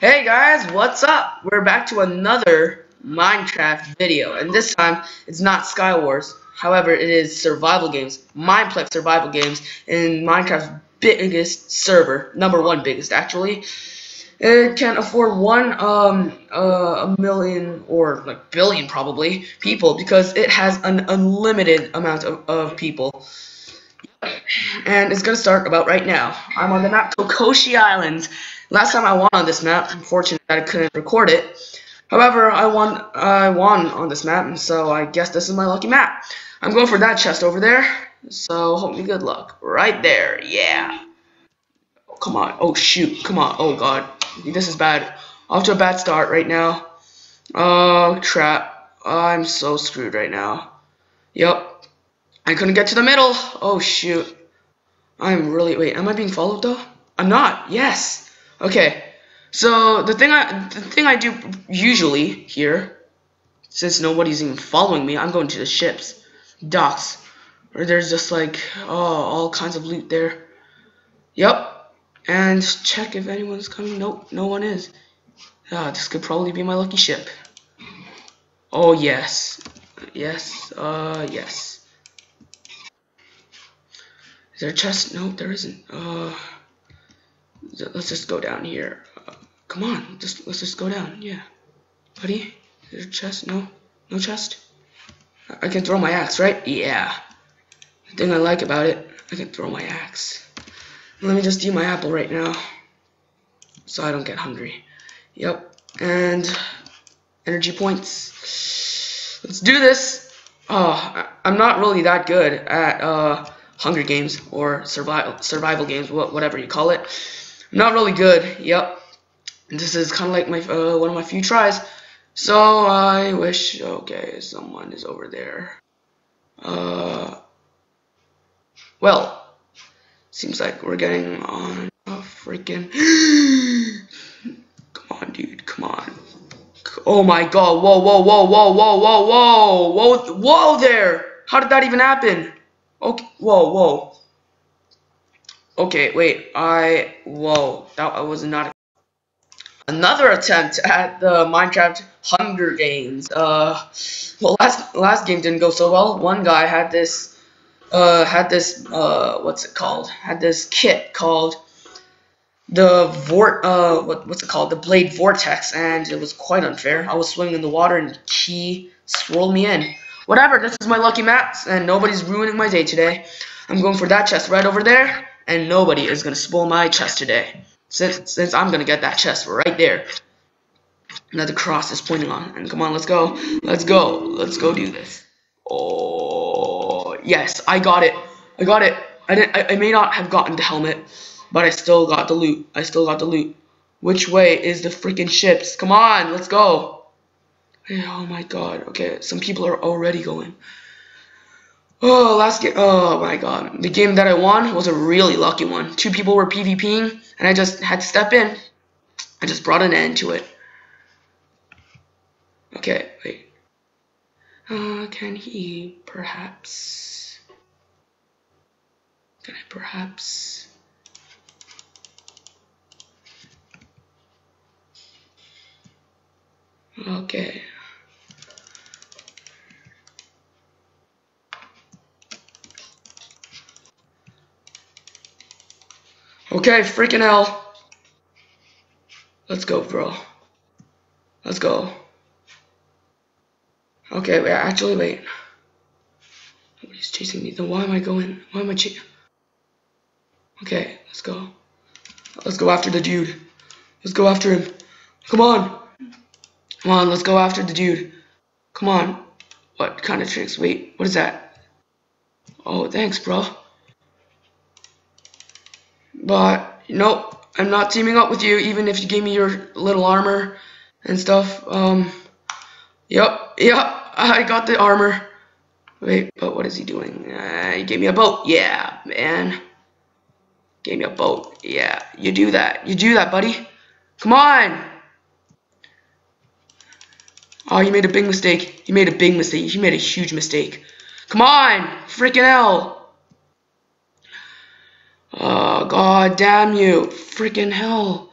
Hey guys, what's up? We're back to another Minecraft video, and this time it's not Skywars. However, it is survival games, Mineplex survival games, in Minecraft's biggest server, number one biggest actually. It can afford one um uh, a million or like billion probably people because it has an unlimited amount of, of people. And it's gonna start about right now. I'm on the map Kokoshi Islands. Last time I won on this map, unfortunately I couldn't record it. However, I won I won on this map, so I guess this is my lucky map. I'm going for that chest over there, so hope me good luck. Right there, yeah. Oh, come on, oh shoot, come on, oh god. This is bad. Off to a bad start right now. Oh crap, I'm so screwed right now. Yep, I couldn't get to the middle. Oh shoot. I'm really wait, am I being followed though? I'm not. Yes. Okay, so the thing I the thing I do usually here, since nobody's even following me, I'm going to the ships, docks, where there's just like oh all kinds of loot there. Yep, and check if anyone's coming. Nope, no one is. Ah, this could probably be my lucky ship. Oh yes, yes, uh yes. Is there a chest? No, there isn't. Uh let's just go down here. Uh, come on, just let's just go down. Yeah, buddy. Is there chest? No, no chest. I can throw my axe, right? Yeah. The thing I like about it, I can throw my axe. Let me just eat my apple right now, so I don't get hungry. Yep, and energy points. Let's do this. Oh, I'm not really that good at uh, Hunger Games or survival survival games, whatever you call it. Not really good. Yep. This is kind of like my uh, one of my few tries. So I wish. Okay, someone is over there. Uh. Well, seems like we're getting on a freaking. come on, dude. Come on. Oh my god. Whoa, whoa, whoa, whoa, whoa, whoa, whoa. Whoa, whoa there. How did that even happen? Okay. Whoa, whoa. Okay, wait, I, whoa, that was not, another attempt at the Minecraft Hunger Games, uh, well, last, last game didn't go so well, one guy had this, uh, had this, uh, what's it called, had this kit called the Vort, uh, what, what's it called, the Blade Vortex, and it was quite unfair, I was swimming in the water and he swirled me in. Whatever, this is my lucky map, and nobody's ruining my day today. I'm going for that chest right over there and nobody is gonna spoil my chest today. Since since I'm gonna get that chest right there. That the cross is pointing on. And come on, let's go. Let's go. Let's go do this. Oh yes, I got it. I got it. I didn't I, I may not have gotten the helmet, but I still got the loot. I still got the loot. Which way is the freaking ships? Come on, let's go. Oh my god. Okay, some people are already going. Oh, last game. Oh my god. The game that I won was a really lucky one. Two people were PvPing, and I just had to step in. I just brought an end to it. Okay, wait. Uh, can he perhaps... Can I perhaps... Okay. Okay, freaking hell. Let's go, bro. Let's go. Okay, wait, actually, wait. Nobody's chasing me. Then why am I going? Why am I chasing? Okay, let's go. Let's go after the dude. Let's go after him. Come on. Come on, let's go after the dude. Come on. What kind of tricks? Wait, what is that? Oh, thanks, bro. But, nope, I'm not teaming up with you, even if you gave me your little armor and stuff. Um, yep, yep, I got the armor. Wait, but what is he doing? Uh, he gave me a boat. Yeah, man. Gave me a boat. Yeah, you do that. You do that, buddy. Come on. Oh, you made a big mistake. You made a big mistake. You made a huge mistake. Come on. Freaking hell. Oh, god damn you. Freaking hell.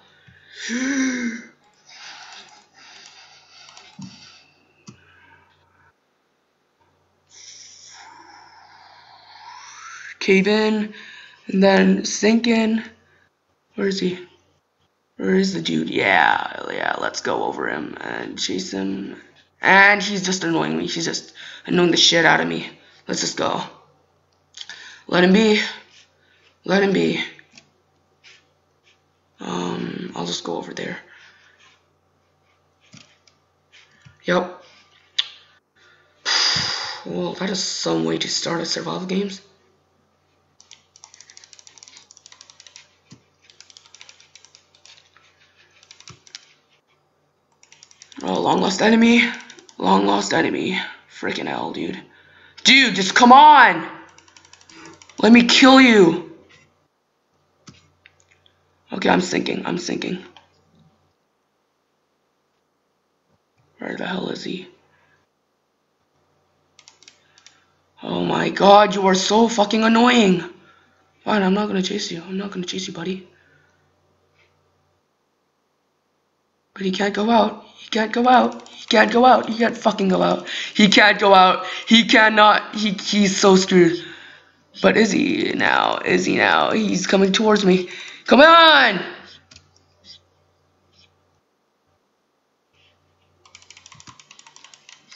Cave in, and then sink in. Where is he? Where is the dude? Yeah, yeah, let's go over him and chase him. And he's just annoying me. He's just annoying the shit out of me. Let's just go. Let him be. Let him be. Um, I'll just go over there. Yep. Well, that is some way to start a survival games. Oh, long lost enemy. Long lost enemy. Freaking hell, dude. Dude, just come on! Let me kill you! Okay, I'm sinking. I'm sinking. Where the hell is he? Oh my god, you are so fucking annoying! Fine, I'm not gonna chase you. I'm not gonna chase you, buddy. But he can't go out. He can't go out. He can't go out. He can't fucking go out. He can't go out. He cannot. He he's so screwed. But is he now? Is he now? He's coming towards me. Come on!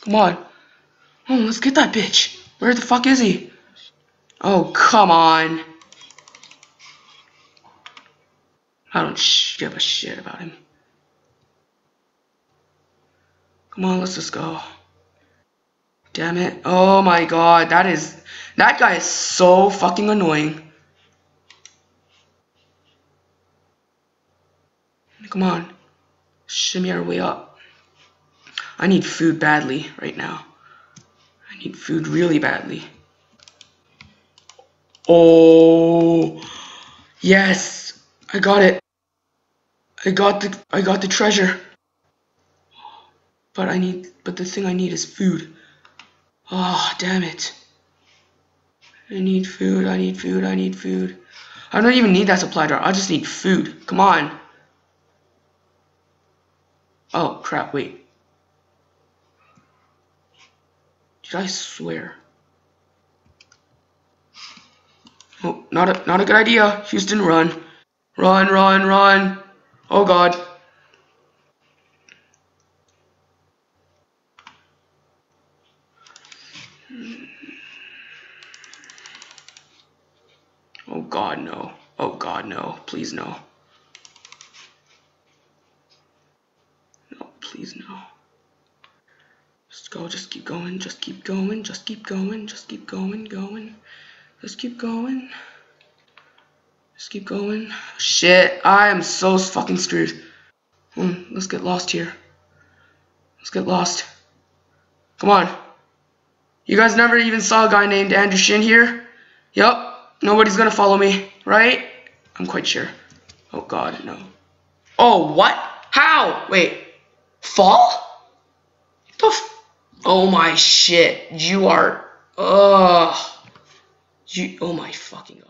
Come on. Oh, let's get that bitch. Where the fuck is he? Oh, come on. I don't give a shit about him. Come on, let's just go. Damn it. Oh my god, that is... That guy is so fucking annoying. Come on. Shimmy our way up. I need food badly right now. I need food really badly. Oh, yes, I got it. I got the I got the treasure. But I need, but the thing I need is food. Oh, damn it. I need food, I need food, I need food. I don't even need that supply drop, I just need food. Come on. Oh, crap, wait. Did I swear? Oh, not a, not a good idea. Houston, run. Run, run, run. Oh, God. Oh god, no. Oh god, no. Please, no. No, please, no. Go, just keep going, just keep going, just keep going, just keep going, going. Just keep going. Just keep going. Shit, I am so fucking screwed. Hmm, let's get lost here. Let's get lost. Come on. You guys never even saw a guy named Andrew Shin here? Yup. Nobody's gonna follow me, right? I'm quite sure. Oh god, no. Oh, what? How? Wait. Fall? The oh my shit. You are. Ugh. You. Oh my fucking.